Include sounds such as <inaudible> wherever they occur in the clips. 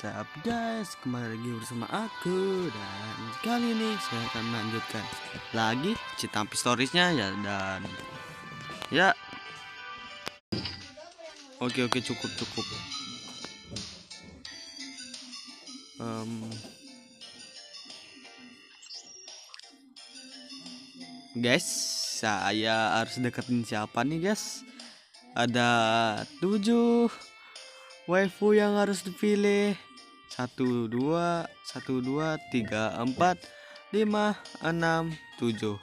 What's up guys, kembali lagi bersama aku Dan kali ini saya akan melanjutkan lagi Citampi Storiesnya ya Dan Ya. Oke oke cukup cukup. Em, Guys, saya harus deketin siapa nih guys? Ada tujuh waifu yang harus dipilih satu dua satu dua tiga empat lima enam tujuh.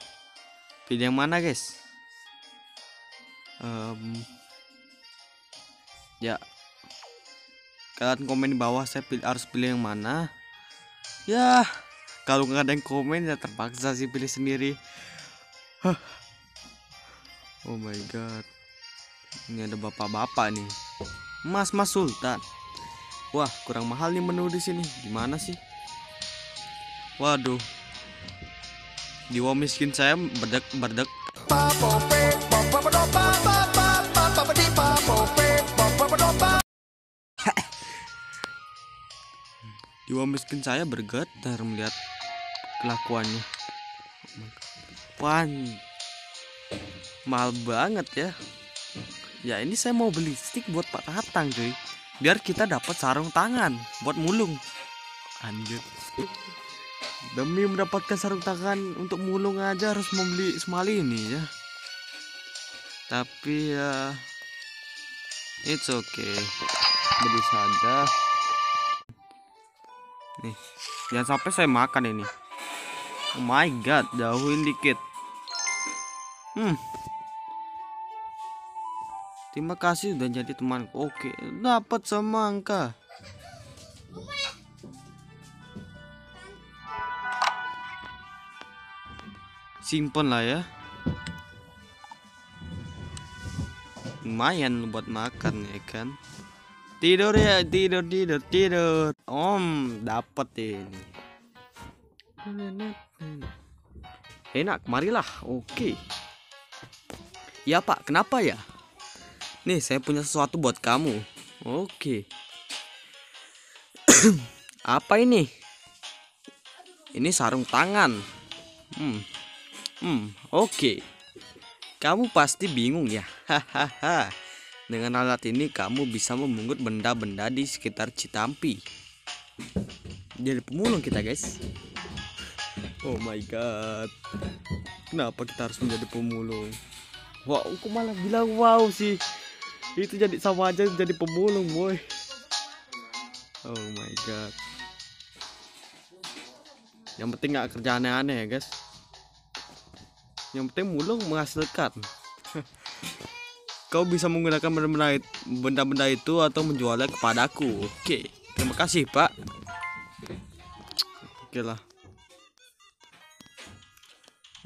Pilih yang mana guys? Em, ya. Kalian komen di bawah saya pilih, harus pilih yang mana. Ya kalau nggak ada yang komen ya terpaksa sih pilih sendiri. Hah. oh my god. Ini ada bapak-bapak nih. Mas Mas Sultan. Wah, kurang mahal nih menu di sini. Gimana sih? Waduh. Jiwa miskin saya berdek berdek. Jiwa miskin saya bergetar melihat kelakuannya. Wah, mahal banget ya. Ya ini saya mau beli stick buat Pak Tatang cuy Biar kita dapat sarung tangan buat mulung. Anjir. Demi mendapatkan sarung tangan untuk mulung aja harus membeli semali ini ya. Tapi ya It's okay. Beli saja. Nih Jangan sampai saya makan ini. Oh my god Jauhin dikit. Hmm Terima kasih sudah jadi temanku. Oke, dapat semangka. Simpen lah ya. Lumayan buat makan ya kan. Tidur ya, tidur, tidur, tidur. Om, dapat ini. Enak, marilah. Oke. Ya pak, kenapa ya? Nih, saya punya sesuatu buat kamu. Oke. <clears throat> Apa ini? Ini sarung tangan. Hmm. Hmm, oke. Kamu pasti bingung ya. Hahaha. Dengan alat ini kamu bisa memungut benda-benda di sekitar Citampi. Jadi pemulung kita, guys. Oh my god. Kenapa kita harus menjadi pemulung? Wah, aku malah bilang wow sih itu jadi sama aja jadi pemulung boy. Oh my god. Yang penting nggak kerja aneh-aneh ya guys. Yang penting mulung menghasilkan. <laughs> Kau bisa menggunakan benda-benda it- benda-benda itu atau menjualnya kepadaku oke. Terima kasih pak. Oke lah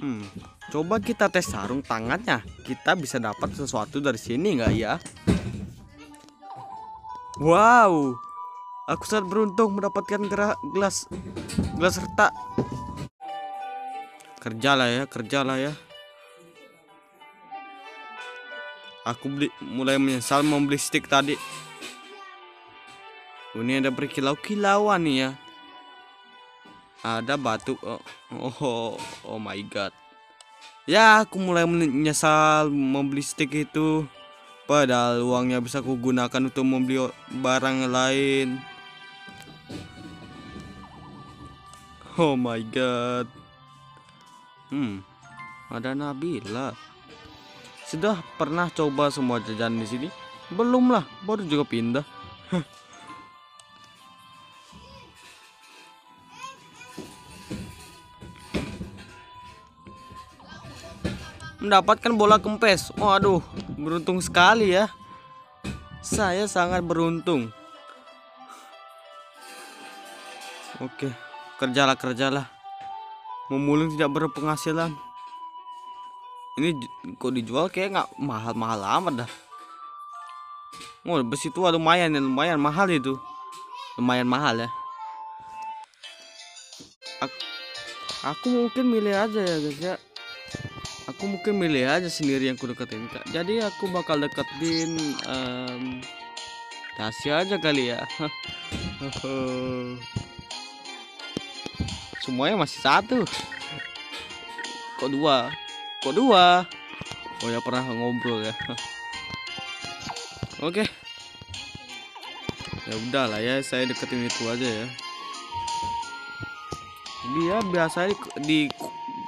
Hmm, coba kita tes sarung tangannya. Kita bisa dapat sesuatu dari sini nggak ya? Wow, aku sangat beruntung mendapatkan gelas gelas retak. Kerjalah ya, kerjalah ya. Aku beli, mulai menyesal membeli stick tadi. Ini ada berkilau-kilauan nih ya. Ada batu. Oh, oh, oh my god. Ya, aku mulai menyesal membeli stick itu. Padahal uangnya bisa kugunakan untuk membeli barang lain. Oh my god. Hmm, ada Nabila. Sudah pernah coba semua jajan di sini? Belum lah, baru juga pindah. Mendapatkan bola kempes. Waduh, beruntung sekali ya. Saya sangat beruntung. Oke, kerjalah kerjalah. Memulung tidak berpenghasilan. Ini kok dijual kayak nggak mahal-mahal amat dah. Oh, besi tua lumayan ya, lumayan mahal itu. Lumayan mahal ya. Aku, aku mungkin milih aja ya guys ya aku mungkin milih aja sendiri yang ku deketin kak jadi aku bakal deketin em, Tasya aja kali ya. <laughs> Semuanya masih satu. Kok dua? Kok dua? Oh ya pernah ngobrol ya. <laughs> Oke. Ya udah lah ya, saya deketin itu aja ya. Dia biasa di, di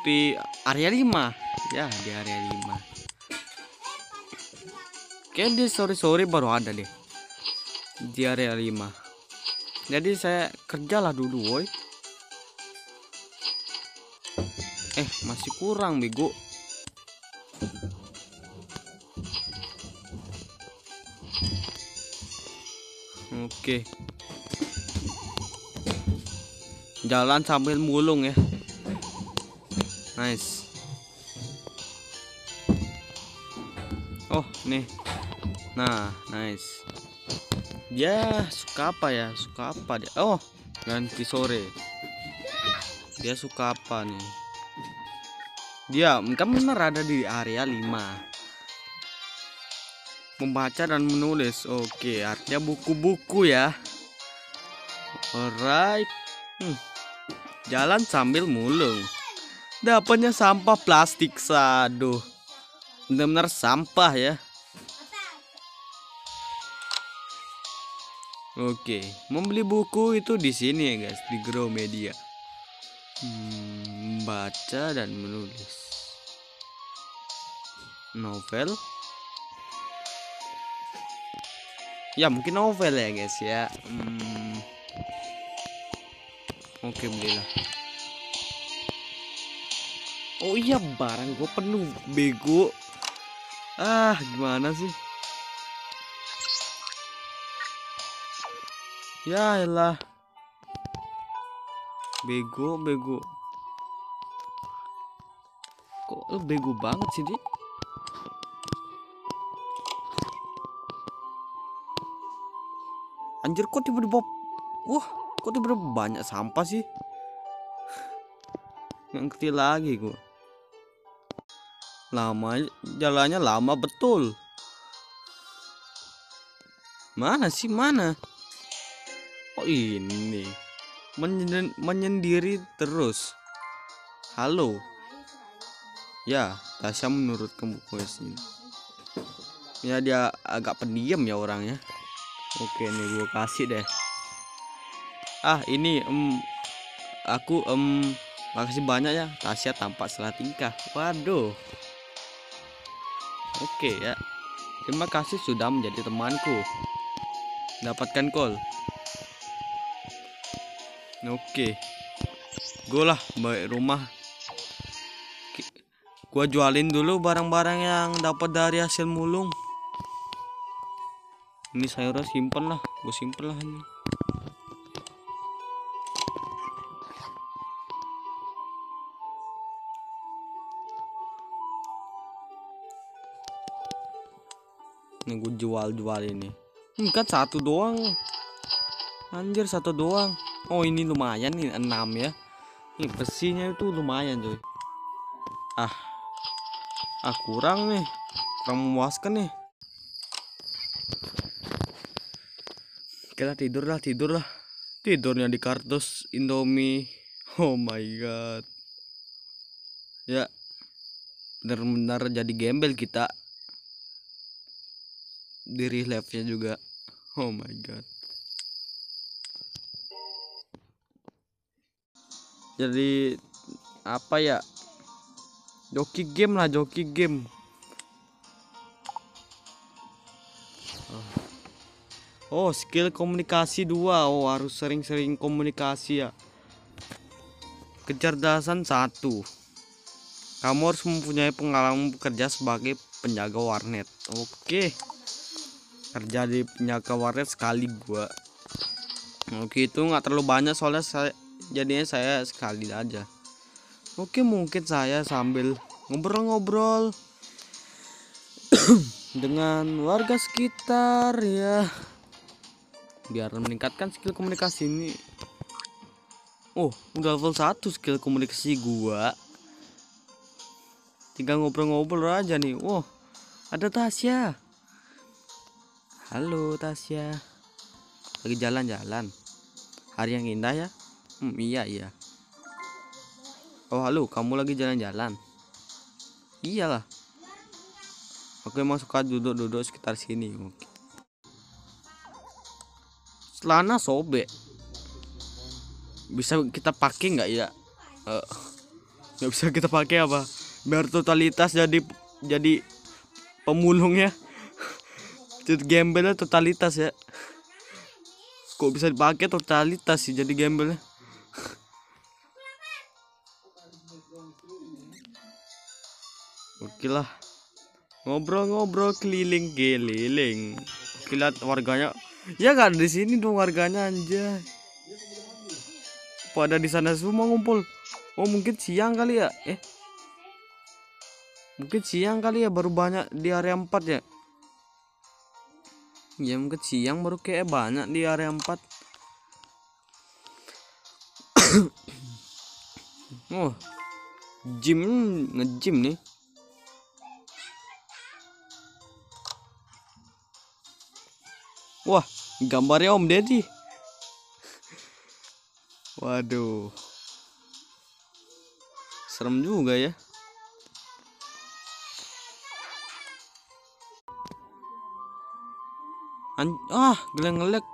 di area 5. Ya, di area 5. Kayak di sore-sore baru ada deh. Di area 5. Jadi saya kerjalah dulu, woi. Eh, masih kurang, bego. Oke. Jalan sambil mulung ya. Nice. Oh, nih. Nah, nice. Dia suka apa ya? Suka apa dia? Oh, ganti sore. Dia suka apa nih? Dia kan benar ada di area 5 membaca dan menulis. Oke, artinya buku-buku ya. Alright. Hmm. Jalan sambil mulung. Dapatnya sampah plastik saduh. Benar-benar sampah ya. Oke, membeli buku itu di sini ya guys, di Grow Media. Hmm, baca dan menulis. Novel ya mungkin novel ya guys ya hmm. oke belilah oh iya barang gue penuh bego ah gimana sih? Ya elah bego bego. Kok lu bego banget sih di Anjir kok tiba-tiba Wah kok tiba-tiba banyak sampah sih? Ngerti lagi gua Lama Jalannya lama betul. Mana sih mana? Oh ini. Menyen Menyendiri terus. Halo. Ya Tasya menurut kamu sini Ya dia agak pendiam ya orangnya. Oke nih gue kasih deh. Ah ini em aku em makasih banyak ya. Tasya tampak setelah tingkah. Waduh. Oke ya. Terima kasih sudah menjadi temanku. Dapatkan call. Oke. Gue lah baik rumah. Gua jualin dulu barang-barang yang dapat dari hasil mulung ini sayurnya simpen lah gue simpen lah ini ini gue jual-jual ini. Enggak satu doang. Anjir satu doang. Oh ini lumayan nih enam ya. Ini besinya itu lumayan coy ah. Ah kurang nih. Kurang memuaskan nih. Oke tidur lah tidur lah. Tidurnya di kardus Indomie. Oh my god. Ya. Benar-benar jadi gembel kita diri live-nya juga oh my god jadi apa ya joki game lah joki game Oh, skill komunikasi dua. Oh, harus sering-sering komunikasi ya. Kecerdasan satu. Kamu harus mempunyai pengalaman bekerja sebagai penjaga warnet. Oke. Kerja di penjaga warnet sekali gua. Oke, itu nggak terlalu banyak soalnya saya jadinya saya sekali aja. Oke, mungkin saya sambil ngobrol-ngobrol <coughs> dengan warga sekitar ya. Biar meningkatkan skill komunikasi ini. Oh udah level 1 skill komunikasi gua. Tinggal ngobrol-ngobrol aja nih. Wow ada Tasya halo Tasya. Lagi jalan-jalan? Hari yang indah ya? Hmm, iya iya. Oh halo kamu lagi jalan-jalan? Iyalah. Aku emang suka duduk-duduk sekitar sini oke celana sobek. Bisa kita pakai nggak ya? Eh, nggak bisa kita pakai apa? Biar totalitas jadi jadi pemulung ya gembelnya totalitas ya. Kok bisa dipakai totalitas sih jadi gembelnya oke lah. Ngobrol-ngobrol keliling-keliling lihat warganya. Ya kan di sini dong warganya anjay. Pada di sana semua ngumpul? Oh mungkin siang kali ya? Eh? Mungkin siang kali ya baru banyak di area 4 ya ya mungkin siang baru kayak banyak di area 4 <coughs> oh gym nge-gym nih. Wah gambarnya Om Deddy. <laughs> Waduh. Serem juga ya Ah geleng ngelek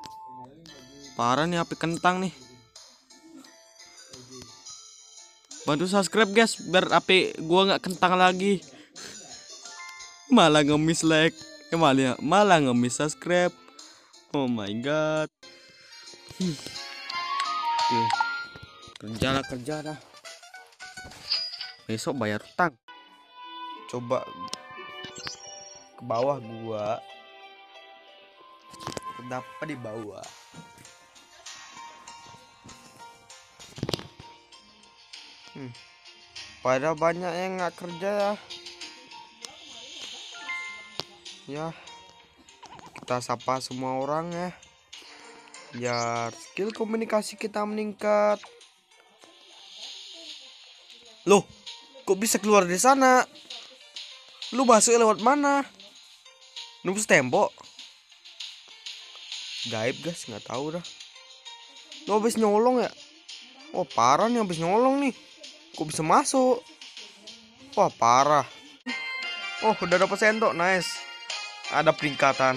parah nih api kentang nih. Bantu subscribe guys biar api gua nggak kentang lagi. Malah ngemis like. Eh, malah malah ngemis subscribe. Oh my god. Hmm. Kerja lah kerja lah besok bayar utang. Coba ke bawah gua kenapa di bawah? Hmm. pada banyak yang nggak kerja ya. Ya. Kita sapa semua orang ya. Biar skill komunikasi kita meningkat. Loh kok bisa keluar dari sana? Lu masuk lewat mana? Nubus tembok gaib guys nggak tahu dah. Lu habis nyolong ya? Oh parah nih habis nyolong nih. Kok bisa masuk? Wah parah. Oh udah dapat sendok nice. Ada peringkatan.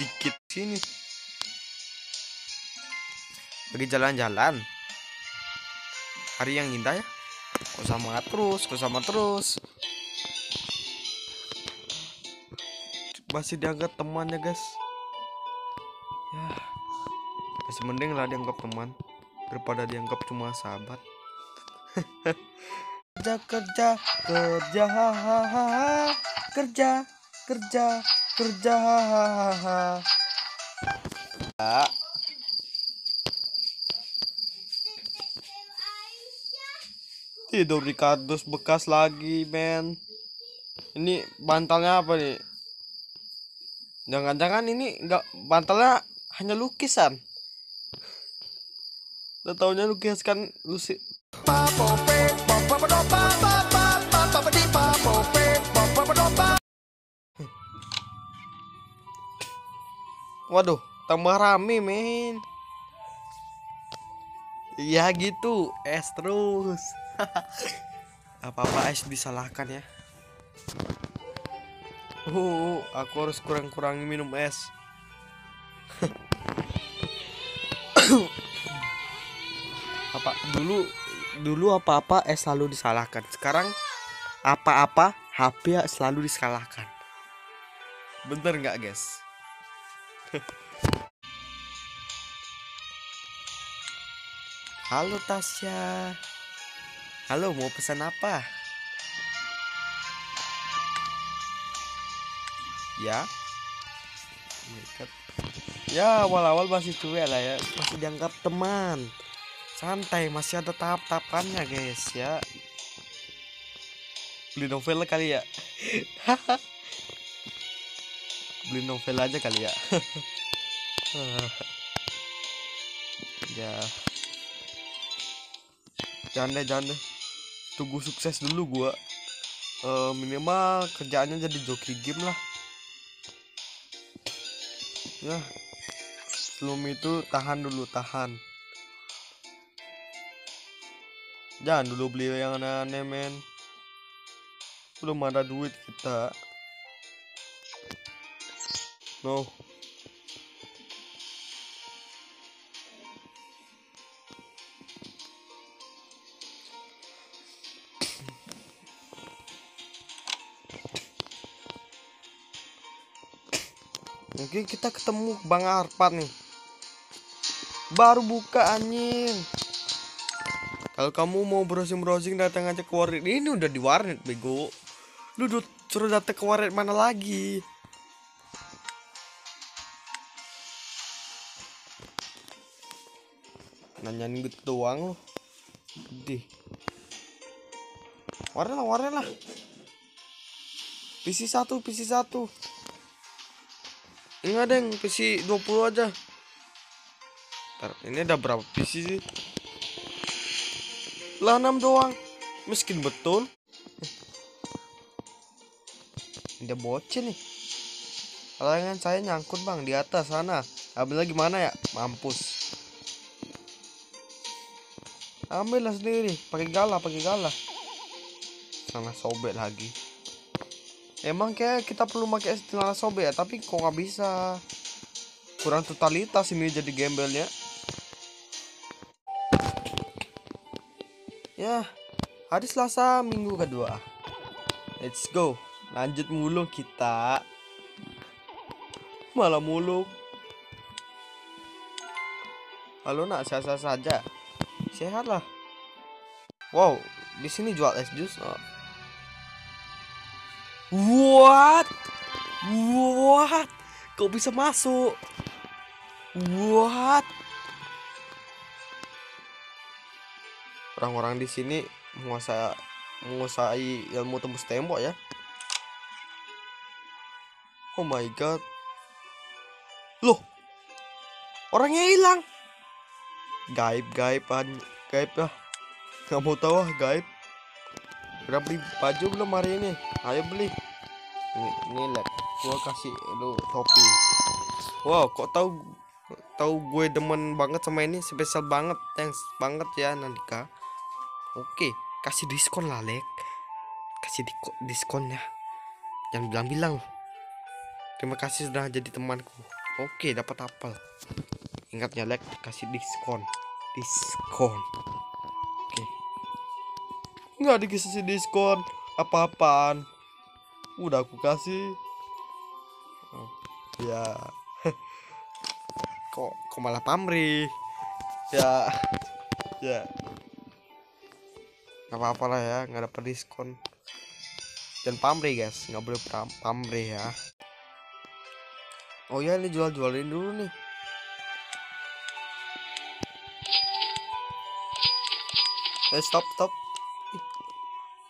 Dikit sini. Lagi jalan-jalan. Hari yang indah ya. Kok sama terus kok sama terus. Masih dianggap temannya guys ya. Masih mending lah dianggap teman daripada dianggap cuma sahabat. <laughs> Kerja kerja kerja hahaha kerja kerja kerja hahaha ya. tidur di kardus bekas lagi men. Ini bantalnya apa nih? Jangan-jangan ini enggak bantalnya hanya lukisan udah taunya lukiskan lusi Waduh, tambah rame men. Iya gitu, es terus. <laughs> Apa-apa es disalahkan ya. Uh, aku harus kurang-kurangi minum es. Apa dulu dulu apa-apa es selalu disalahkan. Sekarang apa-apa HP selalu disalahkan. Bener nggak guys? <laughs> Halo Tasya. Halo, mau pesan apa? Ya. Ya, awal-awal masih cuek lah ya, masih dianggap teman. Santai, masih ada tahap-tahapannya, guys, ya. Beli novel kali ya. <laughs> Beli novel aja kali ya. <laughs> ya jangan deh tunggu sukses dulu gua uh, minimal kerjaannya jadi joki game lah ya Sebelum itu tahan dulu, tahan. Jangan dulu beli yang aneh-aneh, men. Belum ada duit kita. No. Mungkin kita ketemu Bang Arpat nih. Baru buka anjing. Kalau kamu mau browsing-browsing datang aja ke warnet ini udah di warnet bego. Lu udah suruh datang ke warnet mana lagi? Nanyain gitu doang lu. Gede. Warnet lah, warnet lah. PC 1, PC 1. Ini ada yang PC 20 aja. Ini ada berapa PC sih? Lah 6 doang. Miskin betul. Ada bocil nih. Kalangan saya nyangkut bang di atas sana. Ambil lagi mana ya? Mampus. Ambil lah sendiri. Pakai galah, pakai galah. Sana sobek lagi. Emang kayak kita perlu pakai celana sobek ya, tapi kok nggak bisa. Kurang totalitas ini jadi gembelnya. Ya, hari Selasa minggu kedua. Let's go. Lanjut mulung kita. Malah mulung. Halo nak, sehat-sehat saja. Sehat lah. Wow, di sini jual es jus. Oh. What? What? Kok bisa masuk? What? Orang-orang di sini menguasai menguasai ilmu tembus tembok ya. Oh my god. Loh. Orangnya hilang. Gaib, gaib, an- gaib lah. Gak mau tahu ah, gaib. Udah beli baju belum hari ini? Ayo beli. Ini, ini lab. Gua kasih lu topi. Wow, kok tahu tahu gue demen banget sama ini spesial banget. Thanks banget ya Nandika. Oke, kasih diskon lah, Lek. Kasih diko- diskonnya. Jangan bilang-bilang. Terima kasih sudah jadi temanku. Oke, dapat apel. Ingat ya, Lek, kasih diskon. Diskon. Oke. Nggak dikasih diskon apa-apaan. Udah aku kasih. Oh, ya. <laughs> kok kok malah pamrih. Ya. Ya. Gak apa-apa lah ya, nggak dapat diskon. Dan pamrih guys, nggak boleh pam- pamrih ya. Oh ya, ini jual-jualin dulu nih. Eh stop stop.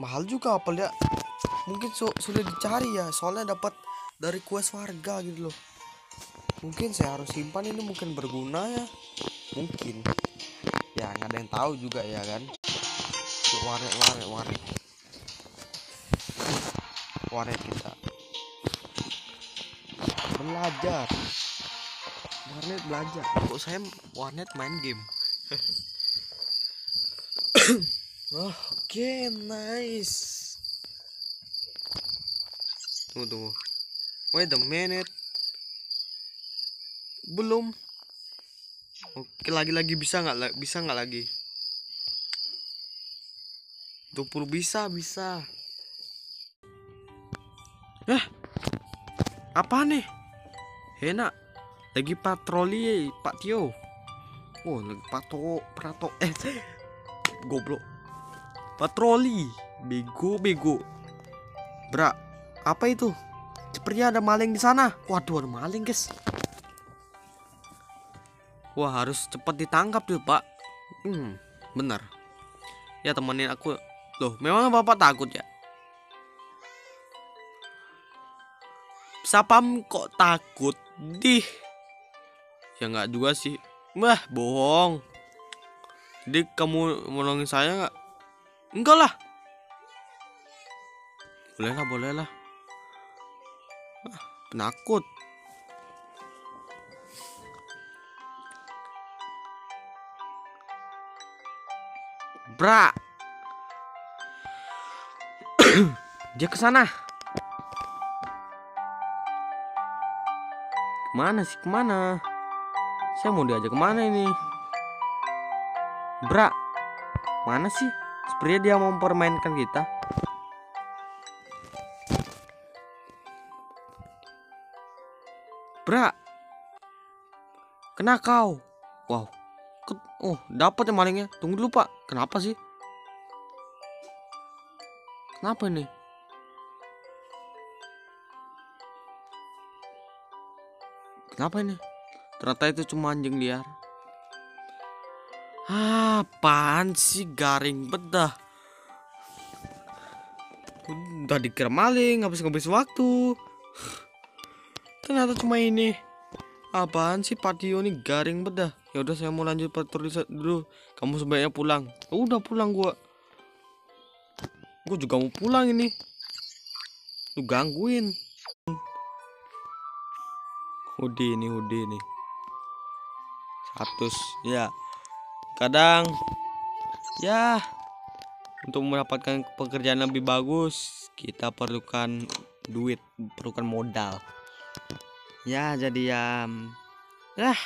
Mahal juga apel ya. Mungkin su- sudah dicari ya, soalnya dapat dari kues warga gitu loh. Mungkin saya harus simpan ini mungkin berguna ya. Mungkin. Ya nggak ada yang tahu juga ya kan. Warnet warnet warnet. Warnet kita. Belajar. Warnet belajar. Kok saya warnet main game? Oh, <coughs> Oke, nice. Tunggu, tunggu. Wait a minute. Belum. Oke, lagi-lagi bisa nggak? Bisa nggak lagi? 20 bisa, bisa. Eh, apa nih? Enak. Lagi patroli, Pak Tio. Oh, lagi pato, prato, eh, <laughs> goblok. Patroli, bego, bego. Bra, apa itu? Sepertinya ada maling di sana. Waduh, ada maling, guys. Wah, harus cepat ditangkap tuh, Pak. Hmm, benar. Ya temenin aku. Loh, memang Bapak takut ya? Sapam kok takut? Dih. Ya nggak juga sih. Wah, bohong. Jadi kamu menolongin saya nggak? Enggak lah. Boleh lah, boleh lah. Ah, penakut. Bra. <clears throat> Dia ke sana. Ke mana sih? Ke mana? Saya mau diajak ke mana ini? Bra. Mana sih? Sepertinya dia mau mempermainkan kita. Bra. Kena kau. Wow. Oh, dapat ya malingnya. Tunggu dulu, Pak. Kenapa sih? Kenapa ini? Kenapa ini? Ternyata itu cuma anjing liar. Ah, apaan sih garing bedah? Udah dikira maling, habis-habis waktu. Ternyata cuma ini. Apaan sih patio nih garing bedah? Ya udah saya mau lanjut patroli dulu. Kamu sebaiknya pulang. Udah pulang gua. Gua juga mau pulang ini. Lu gangguin. Hoodie ini, hoodie ini. Status ya. Kadang ya untuk mendapatkan pekerjaan lebih bagus kita perlukan duit, perlukan modal. Ya, jadi ya ya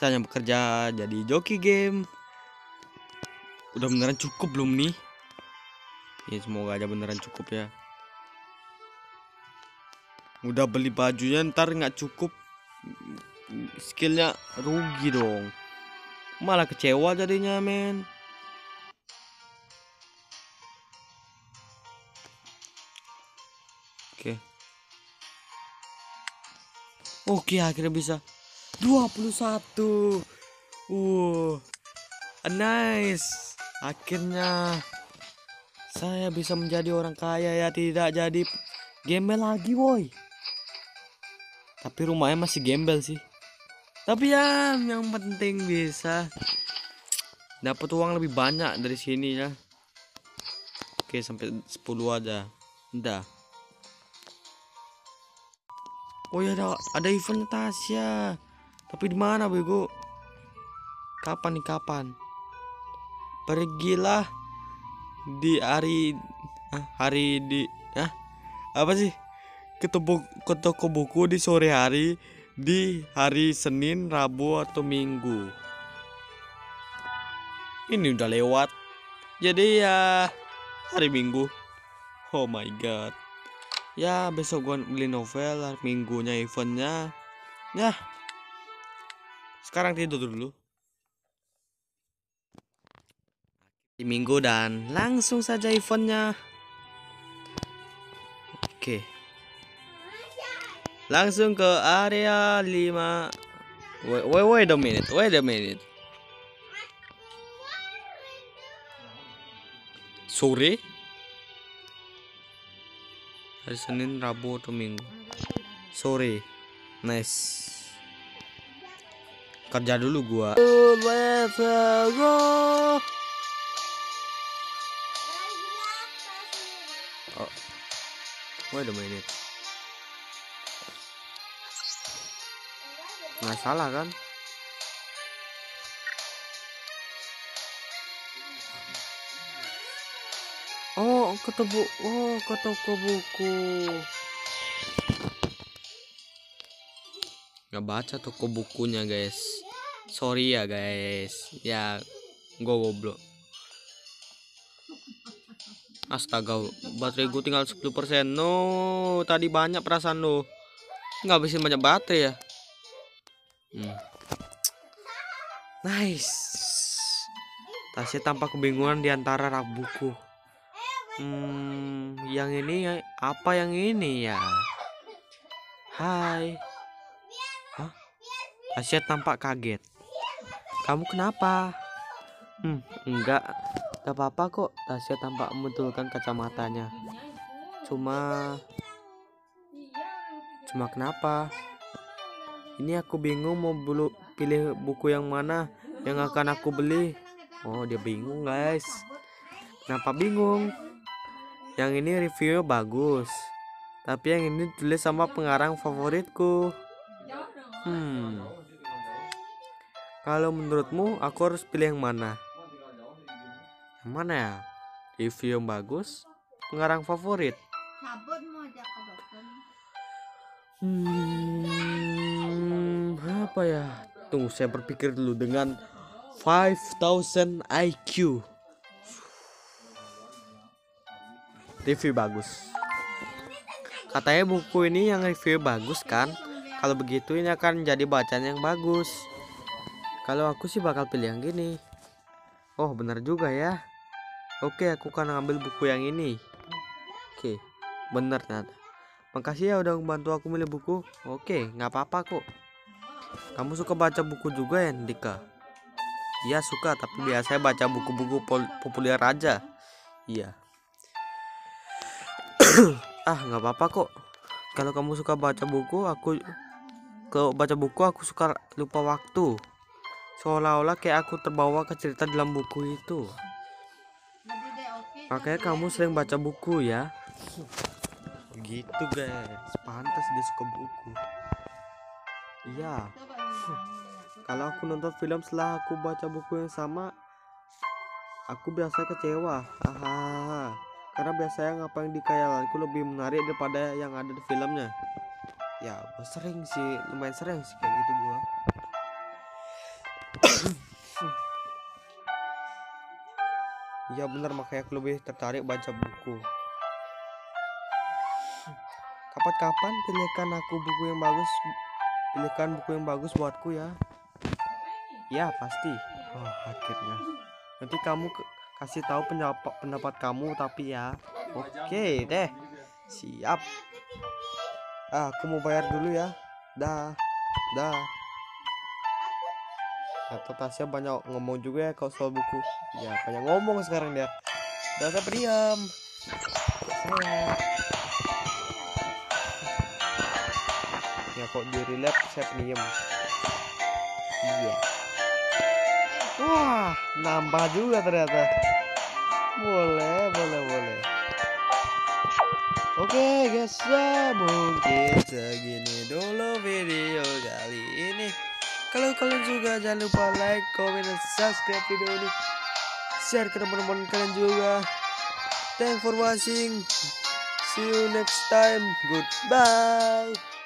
saya bekerja jadi joki game. Udah beneran cukup belum nih? Ya semoga aja beneran cukup ya. Udah beli bajunya ntar nggak cukup skillnya rugi dong. Malah kecewa jadinya men. Oke. Oke akhirnya bisa 21 Uh Nice Akhirnya Saya bisa menjadi orang kaya ya Tidak jadi gembel lagi boy Tapi rumahnya masih gembel sih Tapi ya yang penting bisa dapat uang lebih banyak dari sini ya Oke sampai 10 aja Udah Oh ya ada ada event Tasya. Tapi di mana bego? Kapan nih kapan? Pergilah di hari ah, hari di ah apa sih? Ke toko, ke toko buku di sore hari di hari Senin, Rabu atau Minggu. Ini udah lewat. Jadi ya hari Minggu. Oh my god ya besok gua beli novel hari minggunya eventnya ya sekarang tidur dulu di minggu dan langsung saja eventnya oke langsung ke area 5 wait, wait, wait a minute wait a minute sore hari Senin, Rabu atau Minggu. Sore. Nice. Kerja dulu gua. Wait a minute. Nggak salah kan? Oh, ke toko, oh, ke toko buku. Nggak baca toko bukunya, guys. Sorry ya, guys. Ya, gue goblok. Astaga, baterai gue tinggal 10%. No, tadi banyak perasaan lo. Habisin banyak baterai ya. Hmm. Nice. Tasya tampak kebingungan di antara rak buku. Hmm, yang ini apa yang ini ya? Hai. Hah? Tasya tampak kaget. Kamu kenapa? Hmm, enggak. Gak apa-apa kok. Tasya tampak membetulkan kacamatanya. Cuma Cuma kenapa? Ini aku bingung mau belu- pilih buku yang mana yang akan aku beli. Oh, dia bingung, guys. Kenapa bingung? Yang ini reviewnya bagus. Tapi yang ini tulis sama pengarang favoritku. Hmm. Kalau menurutmu aku harus pilih yang mana? Yang mana ya? Review yang bagus, pengarang favorit. Cabut mau ajak ke dokter. Hmm, apa ya? Tunggu saya berpikir dulu dengan 5000 IQ. Review bagus. Katanya buku ini yang review bagus kan? Kalau begitu ini akan jadi bacaan yang bagus. Kalau aku sih bakal pilih yang gini. Oh, benar juga ya. Oke, aku akan ngambil buku yang ini. Oke, benar ternyata. Makasih ya udah membantu aku milih buku. Oke, nggak apa-apa kok. Kamu suka baca buku juga ya, Dika? Iya suka, tapi biasanya baca buku-buku populer aja. Iya. <clears throat> ah, nggak apa-apa kok. Kalau kamu suka baca buku, aku kalau baca buku aku suka lupa waktu. Seolah-olah kayak aku terbawa ke cerita dalam buku itu. Tapi kamu sering baca buku ya. Gitu guys. Pantas dia suka buku. Iya. Kalau aku nonton film setelah aku baca buku yang sama, aku biasa kecewa. Hahaha. Karena biasanya apa yang di khayalanku lebih menarik daripada yang ada di filmnya. Ya, sering sih, lumayan sering sih kayak gitu gua. Iya benar makanya aku lebih tertarik baca buku. Kapan-kapan pilihkan aku buku yang bagus, pilihkan buku yang bagus buatku ya. Ya pasti. Oh akhirnya. Nanti kamu ke- kasih tahu pendapat pendapat kamu tapi ya. Oke deh. Siap. Ah, aku mau bayar dulu ya. Dah. Dah. Atau Tasya banyak ngomong juga ya kalau soal buku. Ya banyak ngomong sekarang dia. Dah saya diam. Saya. Ya kok di relap saya pendiam. Iya. Wah, nambah juga ternyata. Boleh, boleh, boleh. Oke guys, ya mungkin segini dulu video kali ini. Kalau kalian juga jangan lupa like, comment, dan subscribe video ini. Share ke teman-teman kalian juga. Thanks for watching. See you next time. Goodbye.